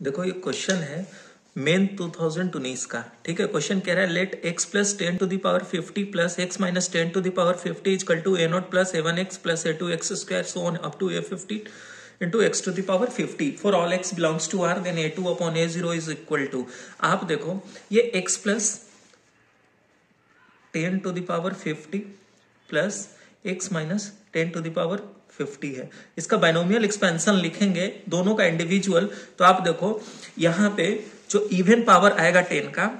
देखो, ये क्वेश्चन है मेन 2019 का, ठीक है? क्वेश्चन कह रहा है let x plus ten to the power fifty plus x minus ten to the power fifty is equal to a naught plus a one x plus a two x square so on up to a fifty into x to the power fifty for all x belongs to R then a two upon a zero is equal to आप देखो, ये x plus ten to the power fifty plus x minus ten to the power fifty है। इसका binomial expansion लिखेंगे, दोनों का individual तो आप देखो, यहाँ पे जो इवन पावर आएगा टेन का,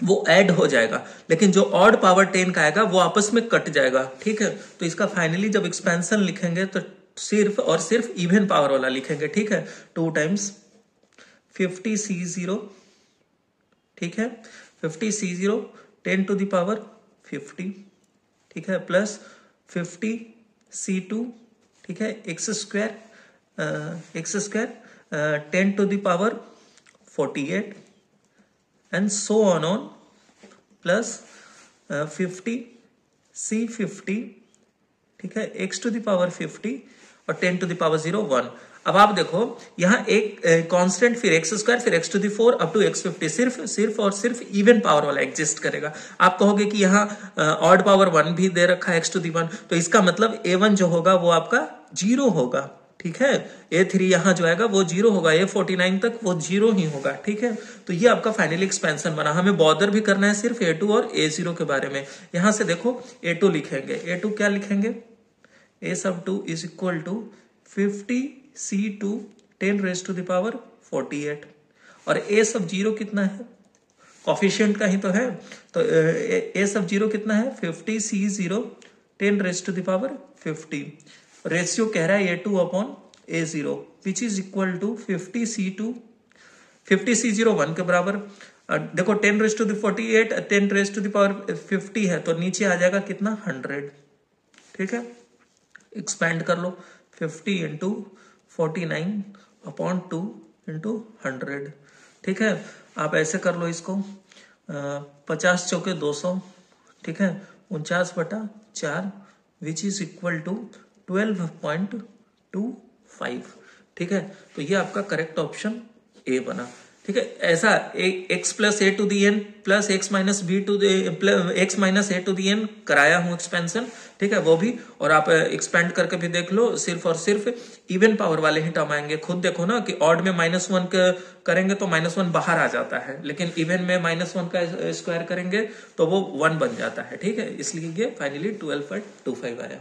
वो ऐड हो जाएगा। लेकिन जो ऑड पावर टेन का आएगा, वो आपस में कट जाएगा, ठीक है? तो इसका फाइनली जब एक्सपेंशन लिखेंगे तो सिर्फ़ और सिर्फ़ इवन पावर वाला लिखेंगे, ठीक है? Two times fifty C zero ठीक है? Fifty C zero ten to the power fifty ठीक है? प्लस फिफ्टी सी टू ठीक है x square x square ten to the power forty eight and so on on plus fifty C fifty ठीक है x to the power fifty और ten to the power zero one अब आप देखो, यहाँ एक कांस्टेंट फिर एक्स स्क्वायर फिर x to the four up to x fifty सिर्फ़ सिर्फ़ और सिर्फ़ इवन पावर वाला एग्जिस्ट करेगा। आप कहोगे कि यहाँ ऑड पावर वन भी दे रखा है एक्स टू दी वन तो इसका मतलब ए वन जो होगा वो आपका ज़ीरो होगा, ठीक है? ए थ्री यहाँ जो आएगा, वो ज़ीरो होगा। ए फोर्टी नाइन तक वो ज़ीरो ही होगा, ठीक है? तो ये आपका फाइनली एक्सपेंशन बना। हमें बॉर्डर भी करना है सिर्फ़ ए टू और ए ज़ीरो के बारे में। यहाँ से देखो ए टू लिखेंगे। ए टू क्या लिखेंगे? A sub two is equal to fifty C two ten raise to the power forty eight और ए सब ज़ीरो कितना है? कॉफिशियंट का ही तो है। तो ए सब ज़ीरो कितना है? Fifty C zero ten raise to the power fifty ratio कह रहा है a two upon a zero which is equal to fifty C two fifty C zero one के बराबर। देखो ten raise to forty eight ten raise to the power fifty है तो नीचे आ जाएगा कितना? हंड्रेड ठीक है? एक्सपैंड कर लो। Fifty into forty nine upon two into hundred ठीक है? आप ऐसे कर लो इसको। पचास चौके दो सौ। ठीक है? उनचास बटा चार which is equal to twelve point two five ठीक है? तो ये आपका करेक्ट ऑप्शन ए बना। ठीक है? ऐसा x plus a to the n plus x minus b to x minus a to the n कराया हूँ एक्सपेंशन ठीक है? वो भी। और आप एक्सपेंड करके भी देख लो, सिर्फ़ और सिर्फ़ इवन पावर वाले ही टर्म आएँगे। खुद देखो ना कि ऑड में माइनस वन करेंगे तो माइनस वन बाहर आ जाता है। लेकिन इवन में माइनस वन का स्क्वायर करेंगे तो वो वन बन जाता है। ठीक है? इसलिए ये finally twelve point two five आया।